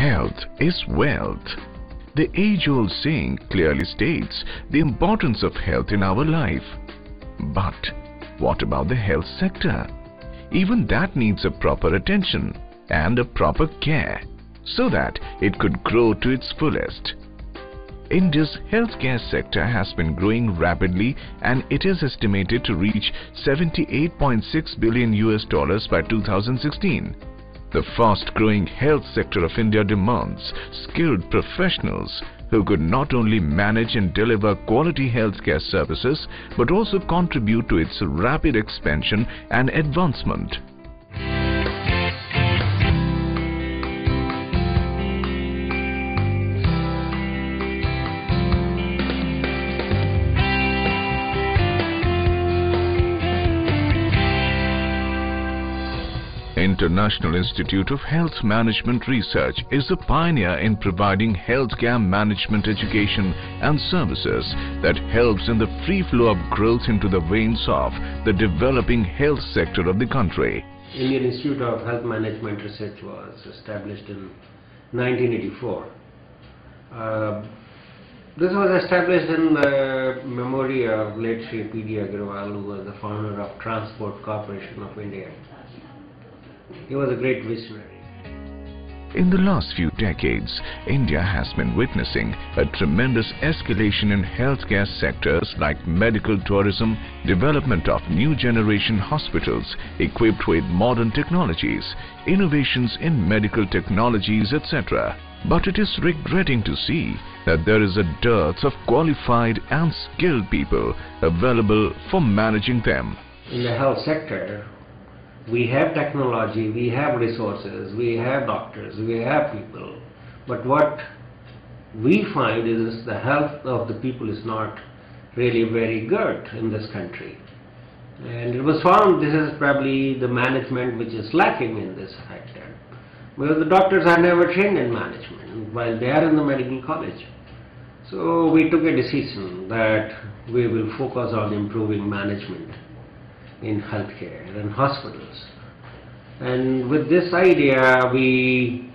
Health is wealth. The age-old saying clearly states the importance of health in our life. But what about the health sector? Even that needs a proper attention and a proper care so that it could grow to its fullest. India's healthcare sector has been growing rapidly and it is estimated to reach 78.6 billion US dollars by 2016. The fast-growing health sector of India demands skilled professionals who could not only manage and deliver quality healthcare services but also contribute to its rapid expansion and advancement. International Institute of Health Management Research is a pioneer in providing healthcare management education and services that helps in the free flow of growth into the veins of the developing health sector of the country. Indian Institute of Health Management Research was established in 1984. Uh, this was established in the memory of late Sri P.D. Agarwal, who was the founder of Transport Corporation of India. He was a great visionary. In the last few decades, India has been witnessing a tremendous escalation in healthcare sectors like medical tourism, development of new generation hospitals equipped with modern technologies, innovations in medical technologies, etc. But it is regretting to see that there is a dearth of qualified and skilled people available for managing them. In the health sector, we have technology, we have resources, we have doctors, we have people, but what we find is the health of the people is not really very good in this country. And it was found this is probably the management which is lacking in this sector. Because the doctors are never trained in management while they are in the medical college. So we took a decision that we will focus on improving management in healthcare and hospitals. And with this idea, we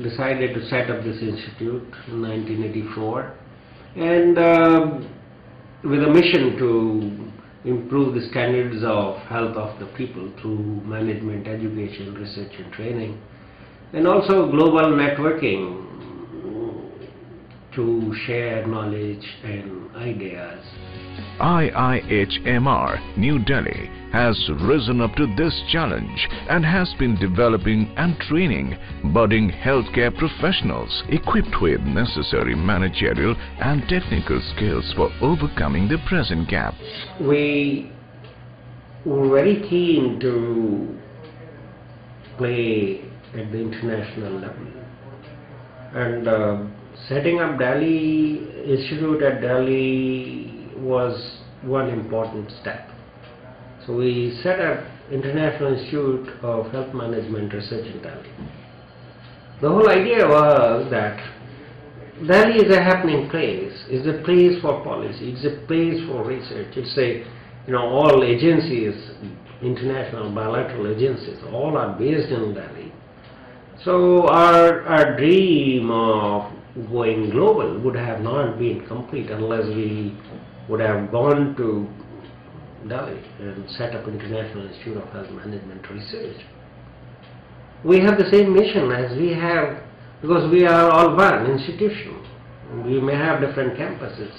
decided to set up this institute in 1984 and uh, with a mission to improve the standards of health of the people through management, education, research and training and also global networking to share knowledge and ideas. IIHMR New Delhi has risen up to this challenge and has been developing and training budding healthcare professionals equipped with necessary managerial and technical skills for overcoming the present gap. We were very keen to play at the international level and uh, setting up Delhi Institute at Delhi was one important step. So we set up International Institute of Health Management Research in Delhi. The whole idea was that Delhi is a happening place, it's a place for policy, it's a place for research, it's a, you know, all agencies, international bilateral agencies, all are based in Delhi. So our, our dream of going global would have not been complete unless we would have gone to Delhi and set up an International Institute of Health Management Research. We have the same mission as we have, because we are all one institution. We may have different campuses.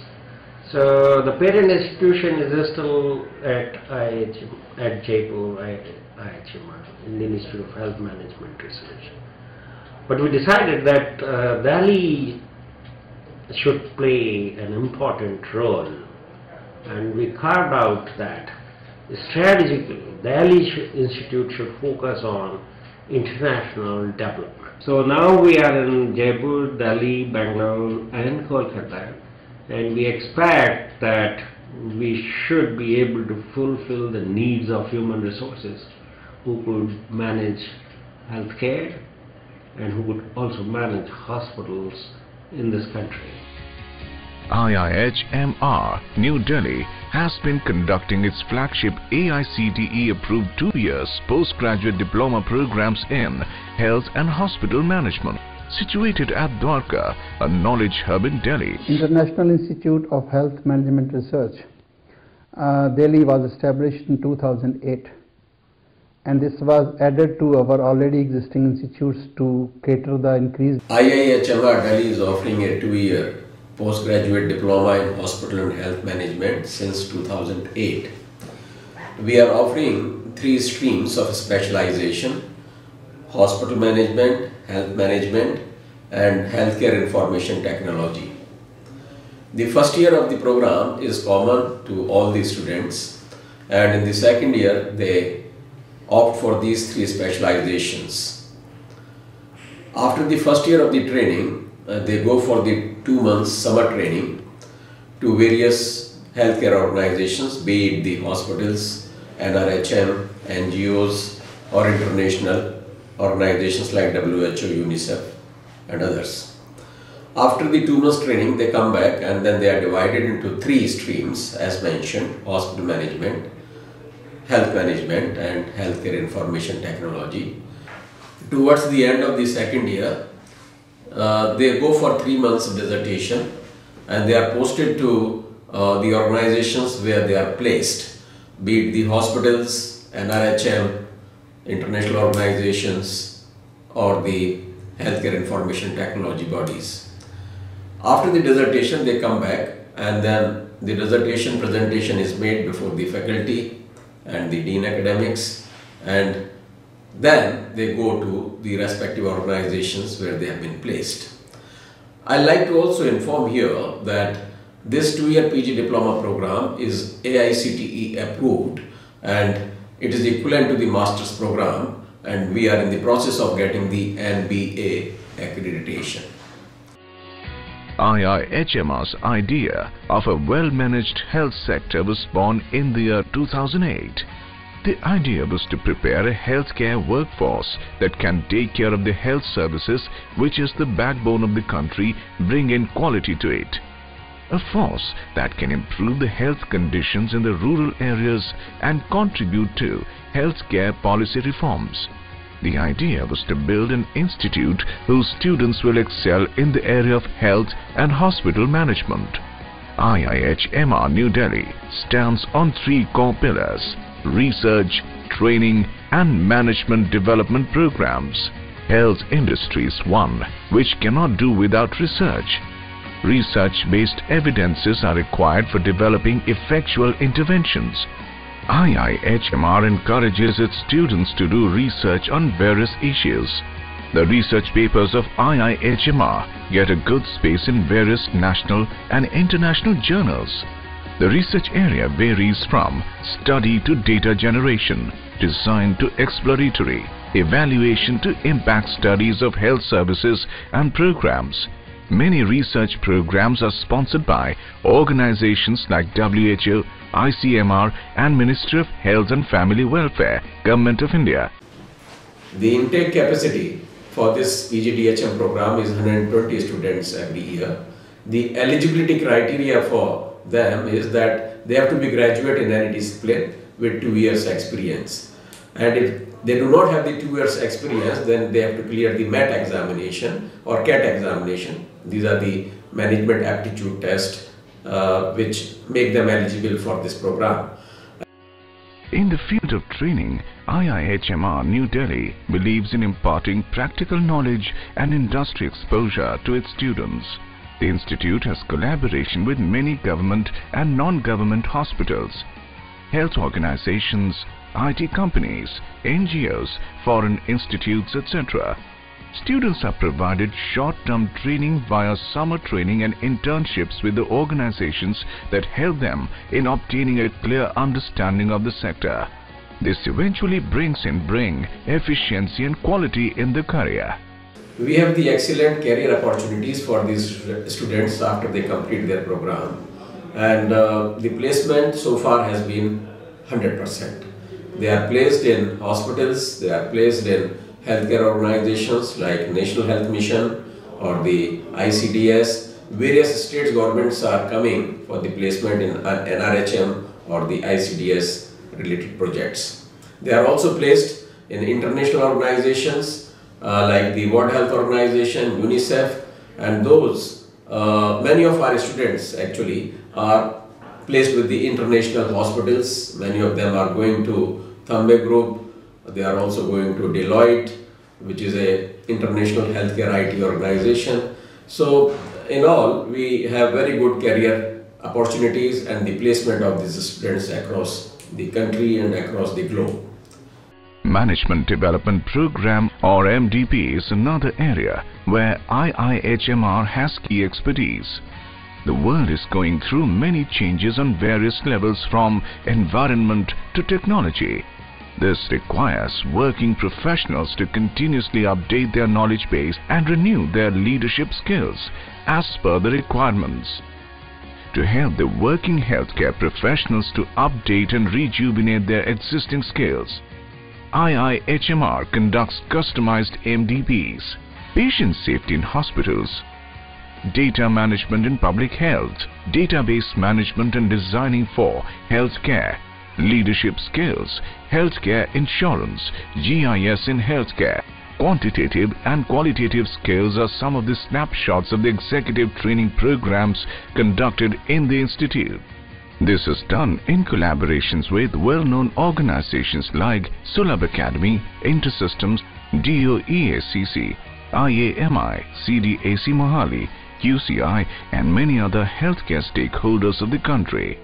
So the parent institution is still at IH, at Jaipur, IHMR, Indian Institute of Health Management Research. But we decided that uh, should play an important role and we carved out that strategically Delhi Institute should focus on international development. So now we are in Jaipur, Delhi, Bangalore and Kolkata and we expect that we should be able to fulfill the needs of human resources who could manage healthcare and who could also manage hospitals in this country. IIHMR New Delhi has been conducting its flagship AICTE approved two years postgraduate diploma programs in health and hospital management. situated at Dwarka, a knowledge hub in Delhi. International Institute of Health Management Research, uh, Delhi was established in 2008 and this was added to our already existing institutes to cater the increase. IIHMR Delhi is offering a two-year postgraduate diploma in hospital and health management since 2008. We are offering three streams of specialization hospital management, health management, and healthcare information technology. The first year of the program is common to all the students, and in the second year, they opt for these three specializations. After the first year of the training, uh, they go for the two months summer training to various healthcare organizations, be it the hospitals, NRHM, NGOs, or international organizations like WHO, UNICEF, and others. After the two months training, they come back and then they are divided into three streams as mentioned hospital management, health management, and healthcare information technology. Towards the end of the second year, uh, they go for three months dissertation and they are posted to uh, the organizations where they are placed, be it the hospitals, NRHM, international organizations or the healthcare information technology bodies. After the dissertation they come back and then the dissertation presentation is made before the faculty and the dean academics and then they go to the respective organizations where they have been placed. I like to also inform here that this two-year PG diploma program is AICTE approved and it is equivalent to the master's program and we are in the process of getting the NBA accreditation. IIHMR's idea of a well-managed health sector was born in the year 2008. The idea was to prepare a healthcare workforce that can take care of the health services which is the backbone of the country, bring in quality to it a force that can improve the health conditions in the rural areas and contribute to healthcare policy reforms. The idea was to build an institute whose students will excel in the area of health and hospital management. IIHMR New Delhi stands on three core pillars research, training and management development programs. Health industry is one which cannot do without research research-based evidences are required for developing effectual interventions. IIHMR encourages its students to do research on various issues. The research papers of IIHMR get a good space in various national and international journals. The research area varies from study to data generation, design to exploratory, evaluation to impact studies of health services and programs, Many research programs are sponsored by organizations like WHO, ICMR and Ministry of Health and Family Welfare, Government of India. The intake capacity for this PGDHM program is 120 students every year. The eligibility criteria for them is that they have to be graduate in any discipline with two years experience. And if they do not have the two years experience, then they have to clear the MET examination or CAT examination. These are the management aptitude tests uh, which make them eligible for this program. In the field of training, IIHMR New Delhi believes in imparting practical knowledge and industry exposure to its students. The institute has collaboration with many government and non-government hospitals, health organizations, IT companies, NGOs, foreign institutes, etc. Students are provided short-term training via summer training and internships with the organizations that help them in obtaining a clear understanding of the sector. This eventually brings in bring efficiency and quality in the career. We have the excellent career opportunities for these students after they complete their program and uh, the placement so far has been 100%. They are placed in hospitals, they are placed in healthcare organizations like National Health Mission or the ICDS. Various state governments are coming for the placement in NRHM or the ICDS related projects. They are also placed in international organizations uh, like the World Health Organization, UNICEF, and those, uh, many of our students actually are placed with the international hospitals. Many of them are going to Thumbay Group. They are also going to Deloitte, which is a international healthcare IT organization. So in all, we have very good career opportunities and the placement of these students across the country and across the globe. Management Development Program or MDP is another area where IIHMR has key expertise. The world is going through many changes on various levels from environment to technology. This requires working professionals to continuously update their knowledge base and renew their leadership skills as per the requirements. To help the working healthcare professionals to update and rejuvenate their existing skills, IIHMR conducts customized MDPs, patient safety in hospitals, data management in public health, database management and designing for healthcare, leadership skills, healthcare insurance, GIS in healthcare. Quantitative and qualitative skills are some of the snapshots of the executive training programs conducted in the institute. This is done in collaborations with well-known organizations like Sulabh Academy, InterSystems, DOEACC, IAMI, CDAC Mohali, QCI and many other healthcare stakeholders of the country.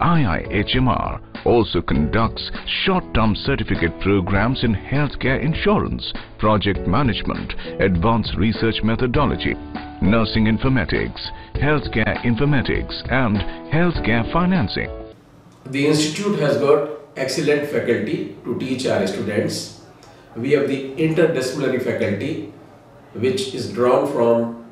IIHMR also conducts short-term certificate programs in healthcare insurance, project management, advanced research methodology, nursing informatics, healthcare informatics and healthcare financing. The institute has got excellent faculty to teach our students. We have the interdisciplinary faculty which is drawn from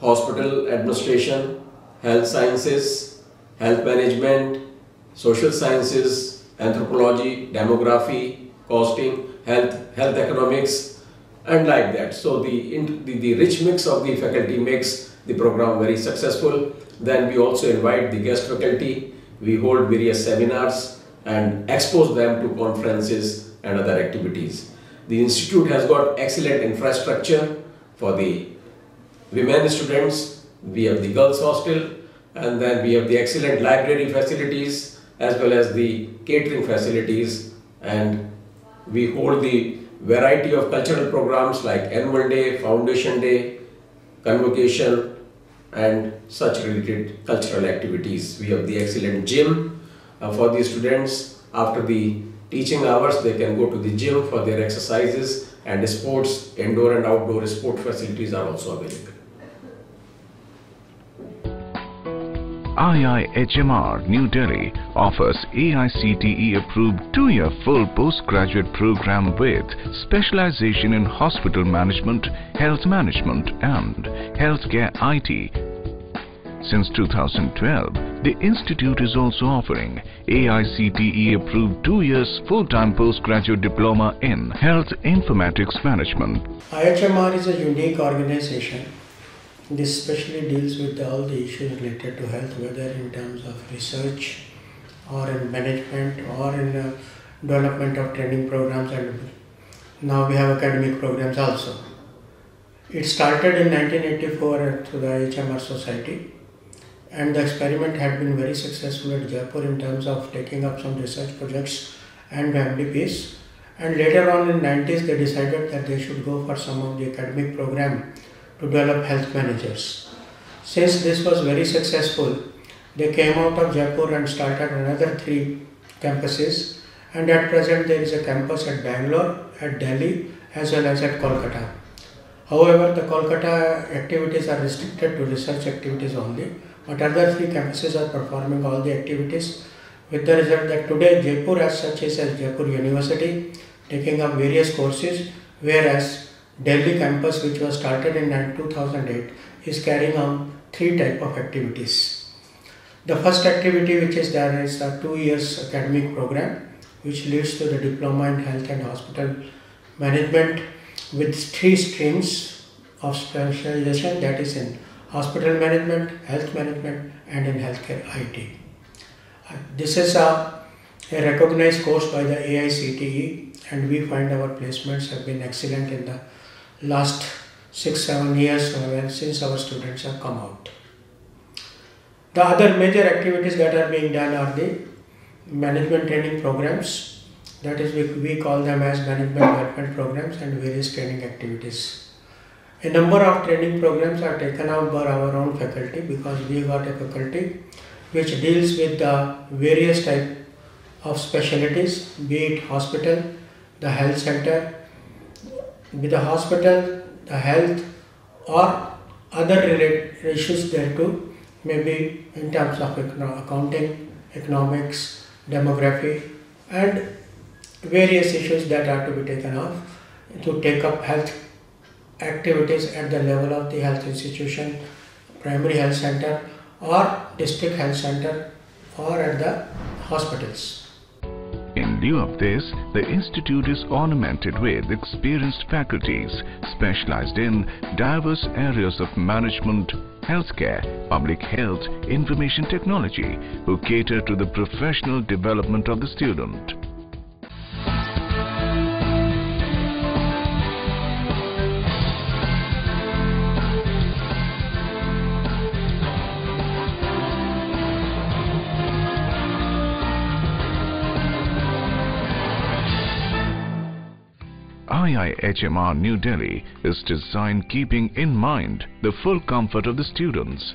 hospital administration, health sciences, health management, social sciences, anthropology, demography, costing, health, health economics and like that. So the, the, the rich mix of the faculty makes the program very successful. Then we also invite the guest faculty. We hold various seminars and expose them to conferences and other activities. The institute has got excellent infrastructure for the women students, we have the girls hostel and then we have the excellent library facilities as well as the catering facilities and we hold the variety of cultural programs like annual day, foundation day, convocation and such related cultural activities. We have the excellent gym uh, for the students. After the teaching hours, they can go to the gym for their exercises and sports, indoor and outdoor sport facilities are also available. IIHMR New Delhi offers AICTE approved two-year full postgraduate program with specialization in hospital management, health management and healthcare IT. Since 2012, the institute is also offering AICTE approved two years full-time postgraduate diploma in health informatics management. IHMR is a unique organization this especially deals with all the issues related to health, whether in terms of research or in management or in uh, development of training programs and now we have academic programs also. It started in 1984 through the HMR Society and the experiment had been very successful at Jaipur in terms of taking up some research projects and MDPs and later on in 90s they decided that they should go for some of the academic program to develop health managers. Since this was very successful, they came out of Jaipur and started another three campuses and at present there is a campus at Bangalore, at Delhi as well as at Kolkata. However, the Kolkata activities are restricted to research activities only, but other three campuses are performing all the activities with the result that today Jaipur as such is as Jaipur University taking up various courses whereas Delhi campus which was started in 2008 is carrying on three type of activities. The first activity which is there is a two years academic program which leads to the diploma in health and hospital management with three streams of specialization that is in hospital management, health management and in healthcare IT. Uh, this is a, a recognized course by the AICTE and we find our placements have been excellent in the last six seven years since our students have come out. The other major activities that are being done are the management training programs. That is, we, we call them as management development programs and various training activities. A number of training programs are taken out by our own faculty because we got a faculty which deals with the various type of specialties, be it hospital, the health center, with the hospital, the health or other related issues there too, maybe in terms of accounting, economics, demography and various issues that are to be taken off to take up health activities at the level of the health institution, primary health center or district health center or at the hospitals. In lieu of this, the institute is ornamented with experienced faculties specialized in diverse areas of management, healthcare, public health, information technology who cater to the professional development of the student. IIHMR New Delhi is designed keeping in mind the full comfort of the students.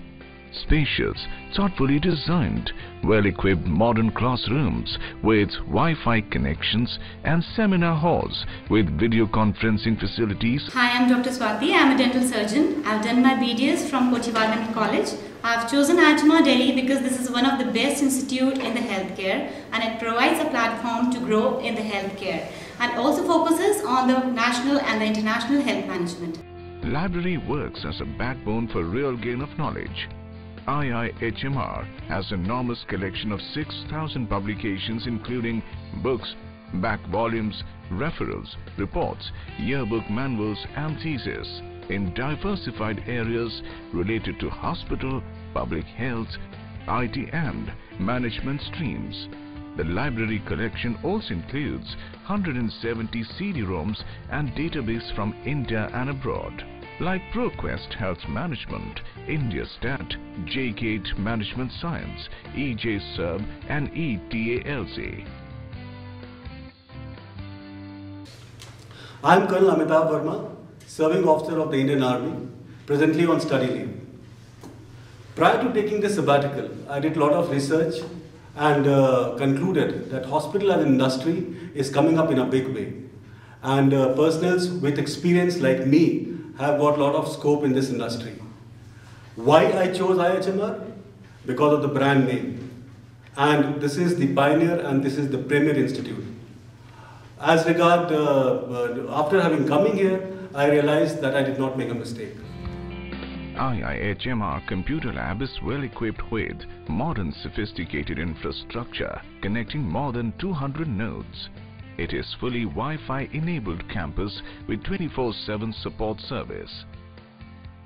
Spacious, thoughtfully designed, well-equipped modern classrooms with Wi-Fi connections and seminar halls with video conferencing facilities. Hi, I'm Dr. Swati. I'm a dental surgeon. I've done my BDS from Kothiwal Dental College. I've chosen IIHMR Delhi because this is one of the best institute in the healthcare and it provides a platform to grow in the healthcare and also focuses on the national and the international health management. Library works as a backbone for real gain of knowledge. IIHMR has enormous collection of 6,000 publications including books, back volumes, referrals, reports, yearbook manuals and theses in diversified areas related to hospital, public health, IT and management streams. The library collection also includes 170 CD-ROMs and database from India and abroad, like ProQuest Health Management, IndiaStat, JGate Management Science, EJServ and ETALC. I am Colonel Amitabh Verma, serving officer of the Indian Army, presently on study leave. Prior to taking the sabbatical, I did a lot of research and uh, concluded that hospital as an industry is coming up in a big way. And uh, with experience like me have got a lot of scope in this industry. Why I chose IIHMR? Because of the brand name. And this is the pioneer and this is the premier institute. As regard, uh, uh after having coming here, I realized that I did not make a mistake. IIHMR Computer Lab is well equipped with modern sophisticated infrastructure connecting more than 200 nodes. It is fully Wi-Fi enabled campus with 24-7 support service.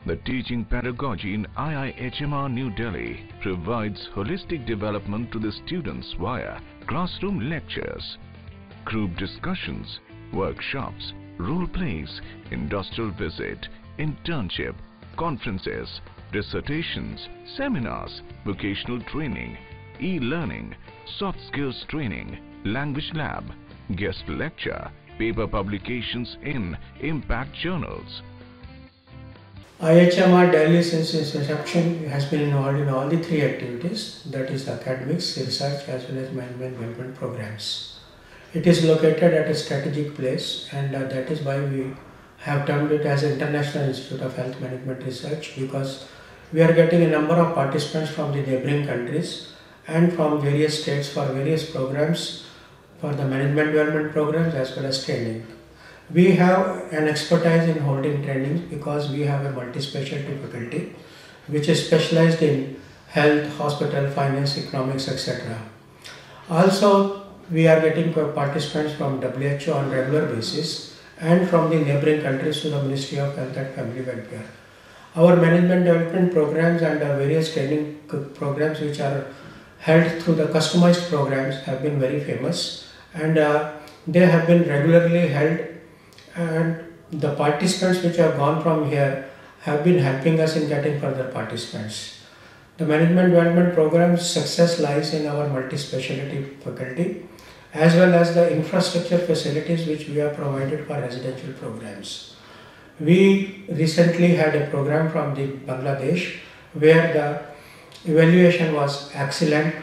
The teaching pedagogy in IIHMR New Delhi provides holistic development to the students via classroom lectures, group discussions, workshops, role plays, industrial visit, internship, conferences, dissertations, seminars, vocational training, e-learning, soft skills training, language lab, guest lecture, paper publications in impact journals. IIHMR Delhi since its inception has been involved in all the three activities that is academics, research as well as management development programs. It is located at a strategic place and uh, that is why we have termed it as International Institute of Health Management Research because we are getting a number of participants from the neighboring countries and from various states for various programs for the management development programs as well as training. We have an expertise in holding trainings because we have a multi-specialty faculty which is specialized in health, hospital, finance, economics, etc. Also, we are getting participants from WHO on regular basis and from the neighboring countries to the Ministry of Health and Family Welfare. Our management development programs and various training programs which are held through the customized programs have been very famous and uh, They have been regularly held and the participants which have gone from here have been helping us in getting further participants. The management development program's success lies in our multi-speciality faculty as well as the infrastructure facilities which we have provided for residential programs. We recently had a program from the Bangladesh where the evaluation was excellent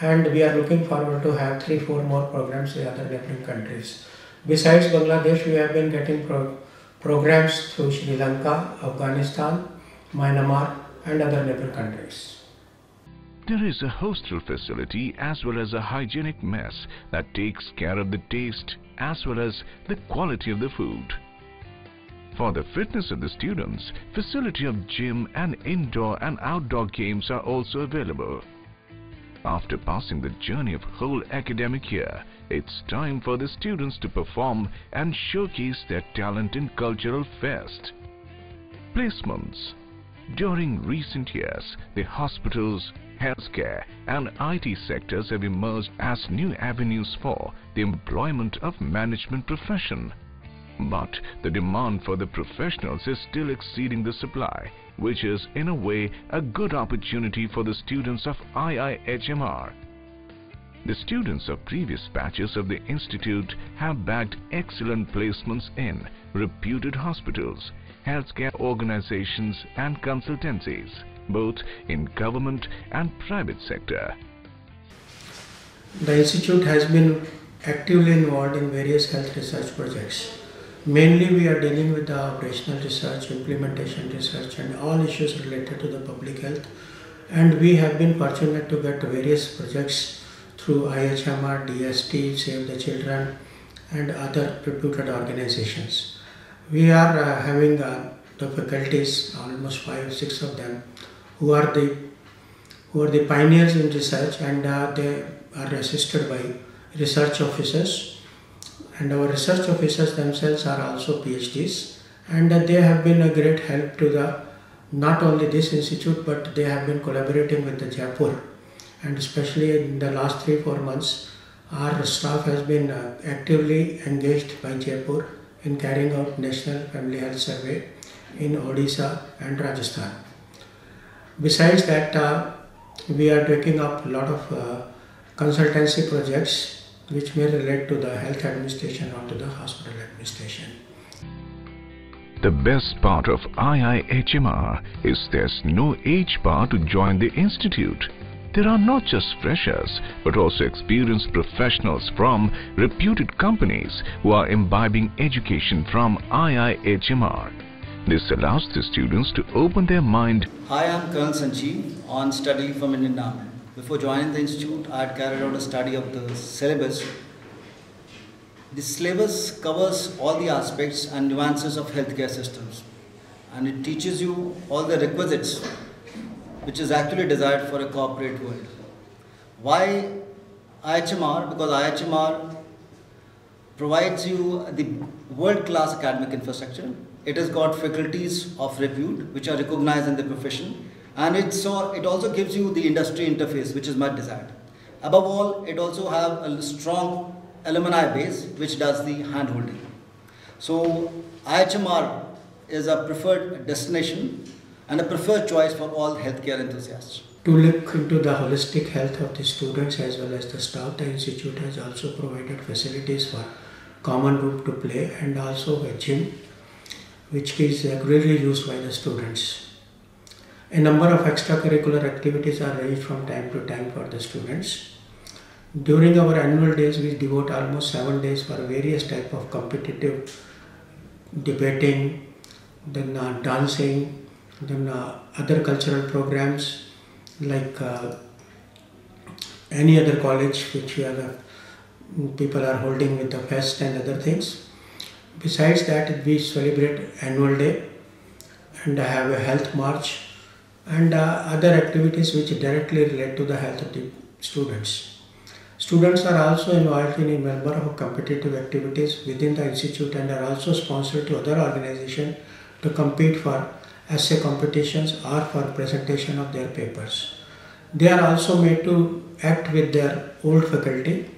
and we are looking forward to have three, four more programs in other neighboring countries. Besides Bangladesh, we have been getting pro programs through Sri Lanka, Afghanistan, Myanmar and other neighbor countries. There is a hostel facility as well as a hygienic mess that takes care of the taste as well as the quality of the food. For the fitness of the students, facility of gym and indoor and outdoor games are also available. After passing the journey of whole academic year, it's time for the students to perform and showcase their talent in cultural fest. Placements During recent years, the hospitals, healthcare and IT sectors have emerged as new avenues for the employment of management profession. But the demand for the professionals is still exceeding the supply, which is in a way a good opportunity for the students of IIHMR. The students of previous batches of the institute have bagged excellent placements in reputed hospitals, healthcare organizations and consultancies, both in government and private sector. The institute has been actively involved in various health research projects. Mainly we are dealing with the operational research, implementation research and all issues related to the public health and we have been fortunate to get various projects through IHMR, DST, Save the Children and other reputed organizations. We are uh, having uh, the faculties, almost five, six of them, who are the who are the pioneers in research and uh, they are assisted by research officers. And our research officers themselves are also PhDs and they have been a great help to the not only this institute but they have been collaborating with the Jaipur. And especially in the last three four months our staff has been uh, actively engaged by Jaipur in carrying out National Family Health Survey in Odisha and Rajasthan. Besides that uh, we are taking up a lot of uh, consultancy projects which may relate to the health administration or to the hospital administration. The best part of IIHMR is there's no age bar to join the institute. There are not just freshers, but also experienced professionals from reputed companies who are imbibing education from IIHMR. This allows the students to open their mind. Hi, I'm Colonel Sanjeev on study from Indian. Before joining the institute, I had carried out a study of the syllabus. The syllabus covers all the aspects and nuances of healthcare systems and it teaches you all the requisites which is actually desired for a corporate world. Why IHMR? Because IHMR provides you the world-class academic infrastructure. It has got faculties of repute which are recognized in the profession and it, so, it also gives you the industry interface which is much desired. Above all, it also have a strong alumni base which does the handholding. So IHMR is a preferred destination and a preferred choice for all healthcare enthusiasts. To look into the holistic health of the students as well as the staff, the institute has also provided facilities for common room to play and also a gym which is regularly used by the students. A number of extracurricular activities are arranged from time to time for the students. During our annual days, we devote almost seven days for various type of competitive debating, then uh, dancing, then uh, other cultural programs like uh, any other college which we are, people are holding with the fest and other things. Besides that, we celebrate annual day and have a health march and uh, other activities which directly relate to the health of the students. Students are also involved in a number of competitive activities within the institute and are also sponsored to other organizations to compete for essay competitions or for presentation of their papers. They are also made to act with their old faculty,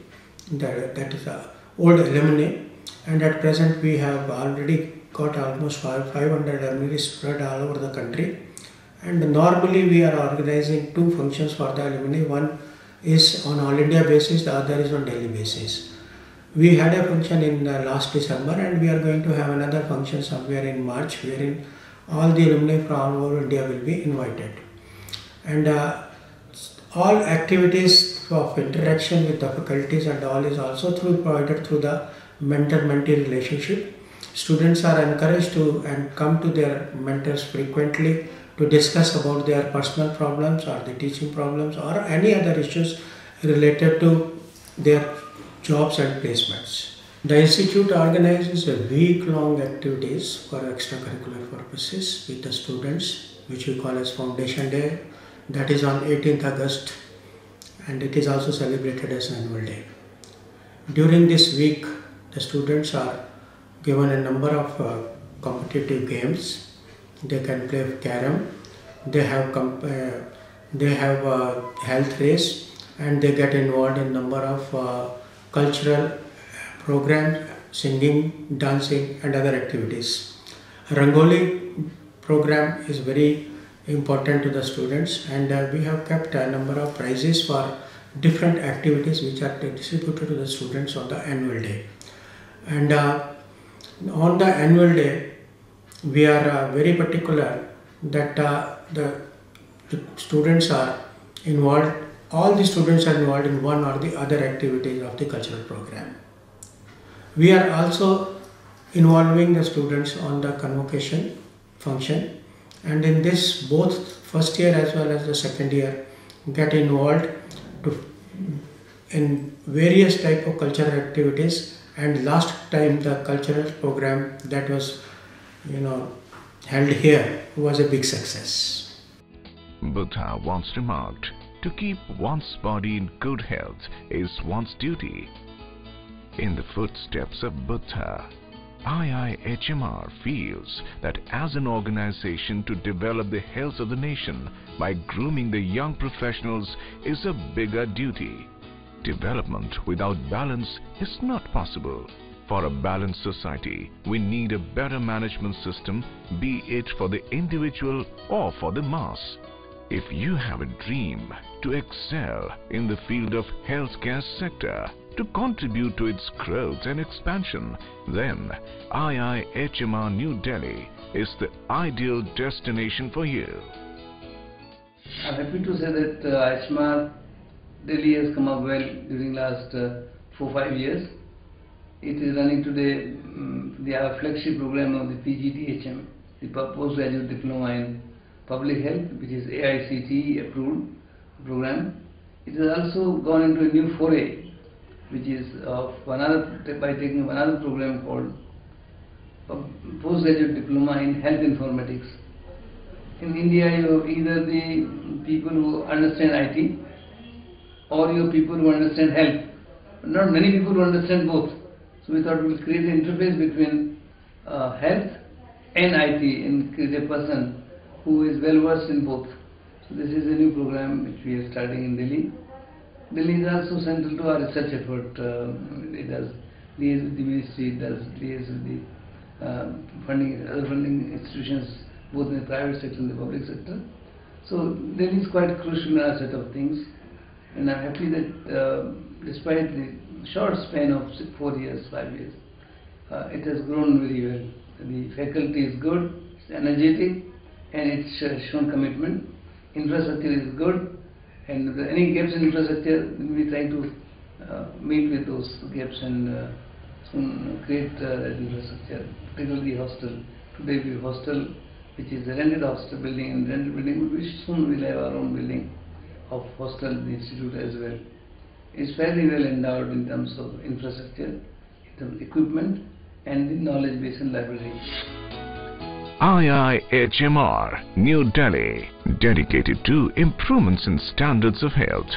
that, that is uh, old alumni and at present we have already got almost 500 alumni spread all over the country. And normally we are organizing two functions for the alumni. One is on all India basis the other is on Delhi basis. We had a function in uh, last December and we are going to have another function somewhere in March wherein all the alumni from all over India will be invited. And uh, all activities of interaction with the faculties and all is also through provided through the mentor-mentee relationship. Students are encouraged to and come to their mentors frequently to discuss about their personal problems or the teaching problems or any other issues related to their jobs and placements. The institute organizes a week-long activities for extracurricular purposes with the students which we call as Foundation Day that is on 18th August and it is also celebrated as annual day. During this week the students are given a number of uh, competitive games. They can play carom, they have uh, they have a health race and they get involved in number of uh, cultural programs, singing, dancing and other activities. Rangoli program is very important to the students and uh, we have kept a number of prizes for different activities which are distributed to the students on the annual day and uh, on the annual day we are uh, very particular that uh, the, the, students are involved all the students are involved in one or the other activities of the cultural program. We are also involving the students on the convocation function. And in this both first year as well as the second year get involved to in various type of cultural activities and last time the cultural program that was you know held here was a big success buddha once remarked to keep one's body in good health is one's duty in the footsteps of buddha IIHMR feels that as an organization to develop the health of the nation by grooming the young professionals is a bigger duty. Development without balance is not possible. For a balanced society, we need a better management system, be it for the individual or for the mass. If you have a dream to excel in the field of healthcare sector, to contribute to its growth and expansion, then IIHMR New Delhi is the ideal destination for you. I'm happy to say that uh, Delhi has come up well during last uh, four five years. It is running today um, the our flagship program of the PGDHM, the postgraduate diploma in public health, which is AICT approved program. It has also gone into a new foray which is of another by taking another program called postgraduate diploma in health informatics. In India, you either the people who understand IT or you have people who understand health. But not many people who understand both. So we thought we would create an interface between uh, health and IT and create a person who is well versed in both. So this is a new program which we are starting in Delhi. Delhi is also central to our research effort. Uh, it does liaise with the ministry, it does liaise with the uh, funding, other funding institutions, both in the private sector and the public sector. So Delhi is quite crucial in our set of things, and I'm happy that uh, despite the short span of four years, five years, uh, it has grown very well. The faculty is good, it's energetic, and it's shown commitment. Infrastructure is good, and any gaps in infrastructure, we try to uh, meet with those gaps and uh, soon create uh, infrastructure, particularly hostel. Today we hostel, which is a rented hostel building, and rented building, we soon will have our own building of hostel, institute as well. It's fairly well endowed in terms of infrastructure, equipment, and the knowledge base and library. IIHMR New Delhi dedicated to improvements in standards of health